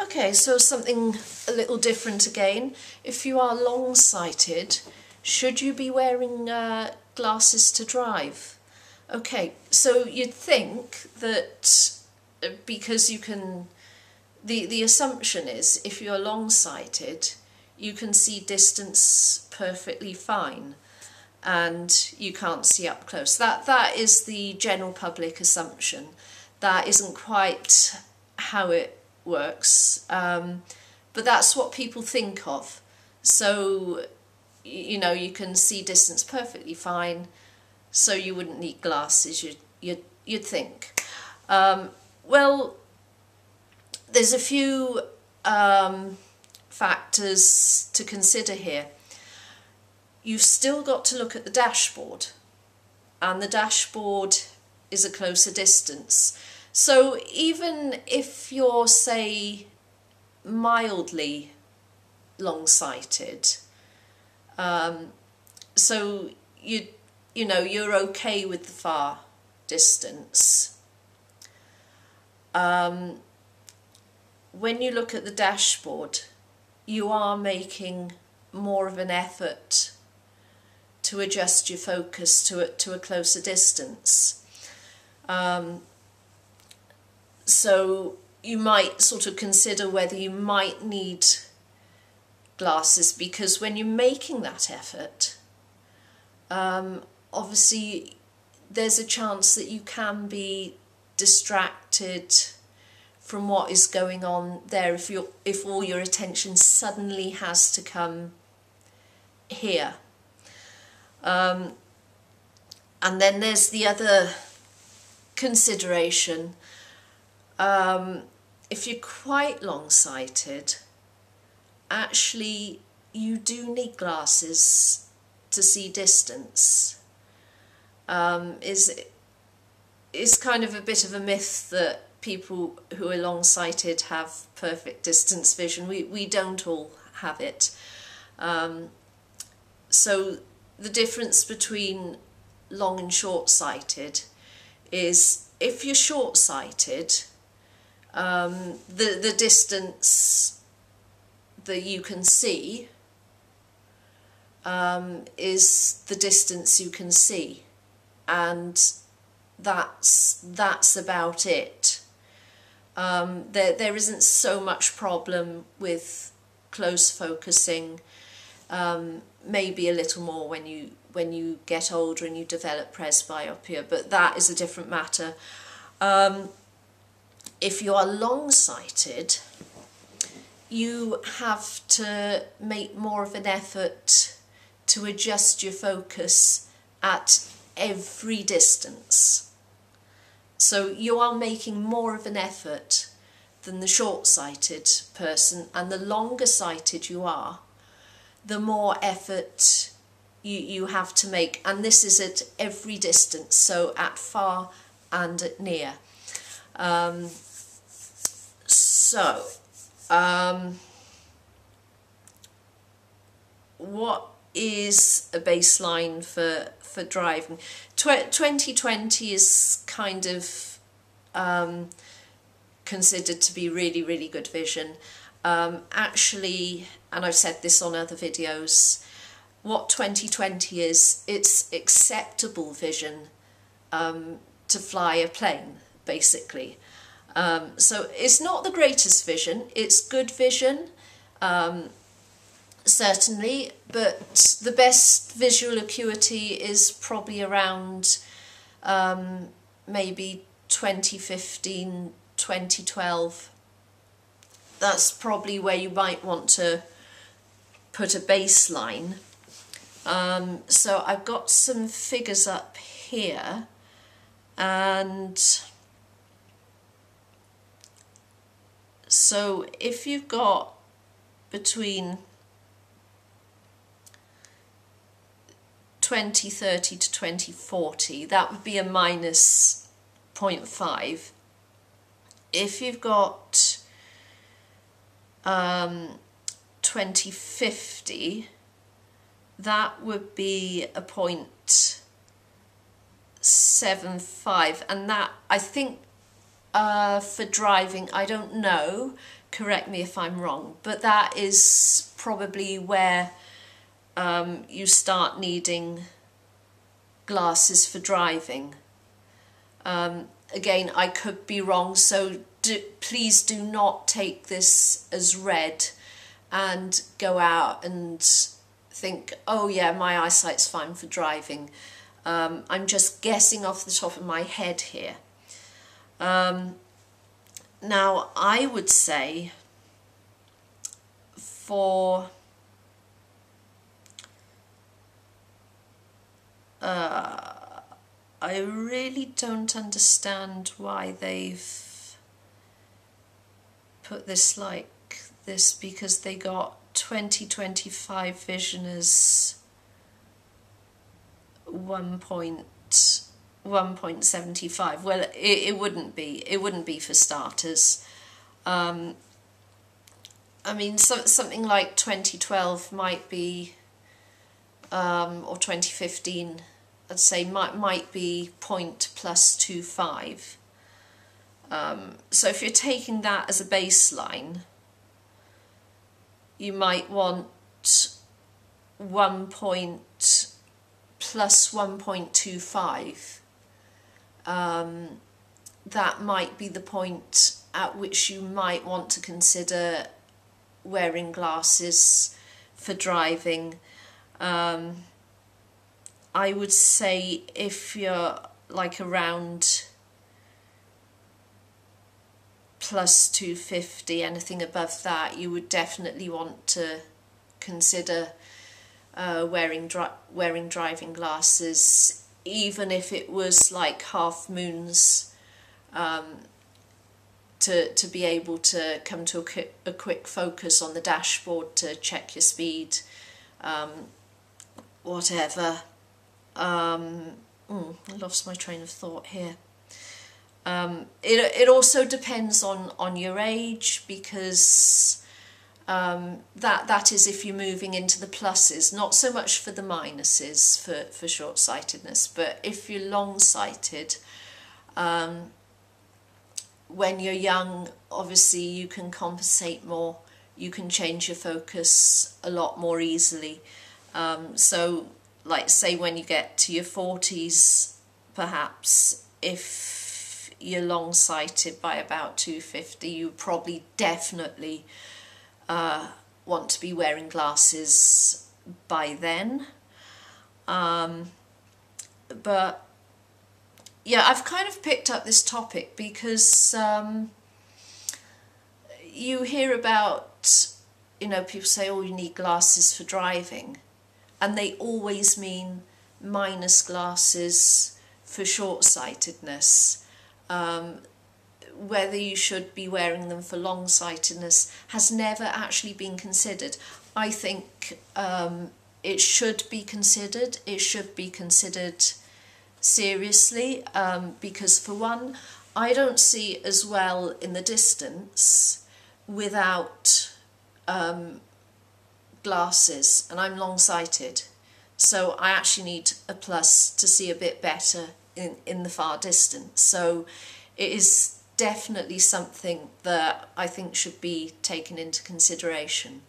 Okay, so something a little different again. If you are long-sighted, should you be wearing uh, glasses to drive? Okay, so you'd think that uh, because you can, the, the assumption is if you're long-sighted, you can see distance perfectly fine and you can't see up close. That That is the general public assumption. That isn't quite how it works, um, but that's what people think of. So, you know, you can see distance perfectly fine, so you wouldn't need glasses, you'd, you'd, you'd think. Um, well, there's a few um, factors to consider here. You've still got to look at the dashboard, and the dashboard is a closer distance. So even if you're, say, mildly long-sighted, um, so you you know you're okay with the far distance. Um, when you look at the dashboard, you are making more of an effort to adjust your focus to a, to a closer distance. Um, so you might sort of consider whether you might need glasses because when you're making that effort, um, obviously there's a chance that you can be distracted from what is going on there if you if all your attention suddenly has to come here. Um, and then there's the other consideration um, if you're quite long-sighted, actually you do need glasses to see distance. Um, is is kind of a bit of a myth that people who are long-sighted have perfect distance vision. We we don't all have it. Um, so the difference between long and short-sighted is if you're short-sighted um, the, the distance that you can see um, is the distance you can see. And that's that's about it. Um, there, there isn't so much problem with close focusing um, maybe a little more when you when you get older and you develop presbyopia but that is a different matter. Um, if you are long-sighted, you have to make more of an effort to adjust your focus at every distance. So you are making more of an effort than the short-sighted person and the longer-sighted you are, the more effort you, you have to make and this is at every distance, so at far and at near. Um, so, um, what is a baseline for for driving? Tw 2020 is kind of um, considered to be really really good vision. Um, actually, and I've said this on other videos, what 2020 is, it's acceptable vision um, to fly a plane, basically. Um, so it's not the greatest vision, it's good vision, um, certainly, but the best visual acuity is probably around um, maybe 2015, 2012. That's probably where you might want to put a baseline. Um, so I've got some figures up here and So if you've got between 2030 to 2040, that would be a minus 0.5. If you've got um, 2050, that would be a point seven five, and that I think uh, for driving, I don't know, correct me if I'm wrong, but that is probably where um, you start needing glasses for driving. Um, again, I could be wrong, so do, please do not take this as read and go out and think, oh yeah, my eyesight's fine for driving. Um, I'm just guessing off the top of my head here. Um, now, I would say for uh, I really don't understand why they've put this like this because they got 2025 vision as 1.1.75 well it, it wouldn't be it wouldn't be for starters. Um, I mean so, something like 2012 might be um, or 2015 I'd say might might be point plus two five. Um, so if you're taking that as a baseline you might want one point plus 1.25 um, that might be the point at which you might want to consider wearing glasses for driving. Um, I would say if you're like around plus 250 anything above that you would definitely want to consider uh, wearing dri wearing driving glasses even if it was like half moons um, to to be able to come to a, a, quick focus on the dashboard to check your speed um, whatever. Um, I lost my train of thought here. Um, it, it also depends on, on your age because um, that that is if you're moving into the pluses, not so much for the minuses for, for short-sightedness, but if you're long-sighted, um, when you're young, obviously you can compensate more, you can change your focus a lot more easily. Um, so like say when you get to your 40s, perhaps if you're long sighted by about 250, you probably definitely uh, want to be wearing glasses by then. Um, but yeah, I've kind of picked up this topic because um, you hear about, you know, people say, oh, you need glasses for driving. And they always mean minus glasses for short-sightedness um, whether you should be wearing them for long-sightedness has never actually been considered. I think um, it should be considered. It should be considered seriously um, because for one, I don't see as well in the distance without um, glasses and I'm long-sighted. So I actually need a plus to see a bit better in, in the far distance. So it is definitely something that I think should be taken into consideration.